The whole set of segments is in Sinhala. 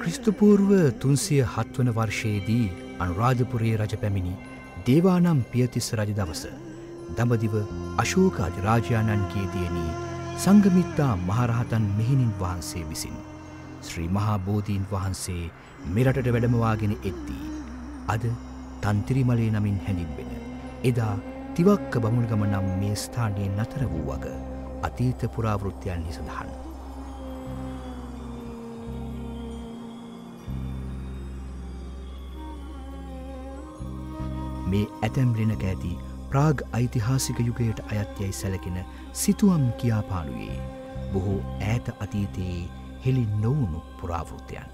ක්‍රිස්තුපූර්ව තුන්සිය හත්වන වර්ෂයේදී අනුරාධපුරයේ රජ පැමිණි දේවානම් පියතිස්ස රජ දවස දඹදිව අශෝකාධ රාජාණන්ගේ තියනී සංගමිත්තා මහරහතන් මෙහිණින් වහන්සේ විසින්. ශ්‍රී මහා බෝධීන් වහන්සේ මෙරටට වැඩමවාගෙන එද්දී. අද තන්තිරිමලේ නමින් හැඳින්වෙන. එදා තිවක්ක බමුණගම නම් මේ ස්ථානයේ නතර වූ වග අතීත පුරාවෘත්තියන්හි සඳහන්. මේ ඇතැම් ලෙනක ඇති ප්‍රාග් ඓතිහාසික යුගයට අයත්යයි සැලකෙන සිතුවම් කියාපානුයේ බොහෝ ඈත අතීතයේ හෙළි නොවුණු පුරාවෘත්තයන්.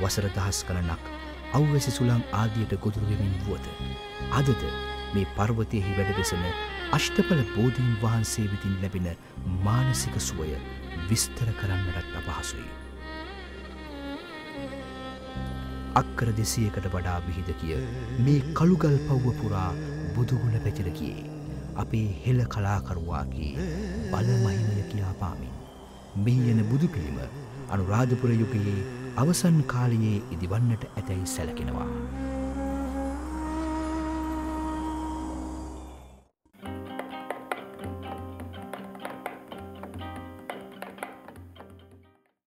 වසර දහස් කලනක් අව්වැසි සුළං ආදියට ගොදුරුවමින් වුවද. අදද මේ පර්වතයෙහි වැඩවෙසන අෂ්ටපල බෝධීන් වහන්සේ විතින් ලැබෙන මානසික සුවය විස්තර කරන්නටත් අපහසුයි. අක්කර දෙසියකට වඩා විහිද කිය මේ කළුගල් පව්ව පුරා බුදුගුණ පැතිරකියේ අපේ හෙළ කලාකරුවාගේ බලමහිමය කියාපාමින්. මෙහි යන බුදු පිළිම අනුරාධපුර යුගයේ අවසන් කාලයේ ඉදිවන්නට ඇතැයි සැලකෙනවා.